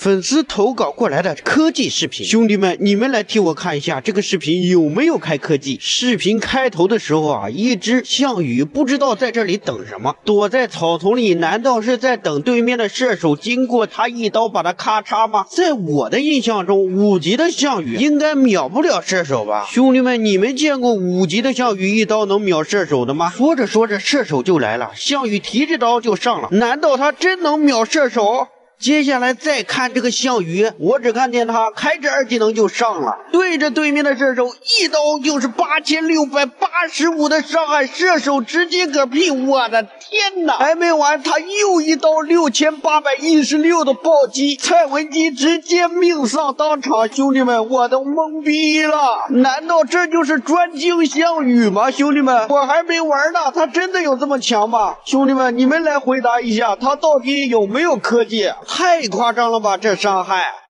粉丝投稿过来的科技视频，兄弟们，你们来替我看一下这个视频有没有开科技。视频开头的时候啊，一只项羽不知道在这里等什么，躲在草丛里，难道是在等对面的射手经过，他一刀把他咔嚓吗？在我的印象中，五级的项羽应该秒不了射手吧？兄弟们，你们见过五级的项羽一刀能秒射手的吗？说着说着，射手就来了，项羽提着刀就上了，难道他真能秒射手？接下来再看这个项羽，我只看见他开着二技能就上了，对着对面的射手一刀就是八千六百八十五的伤害，射手直接嗝屁！我的天哪！还没完，他又一刀六千八百一十六的暴击，蔡文姬直接命丧当场。兄弟们，我都懵逼了！难道这就是专精项羽吗？兄弟们，我还没玩呢，他真的有这么强吗？兄弟们，你们来回答一下，他到底有没有科技？太夸张了吧，这伤害！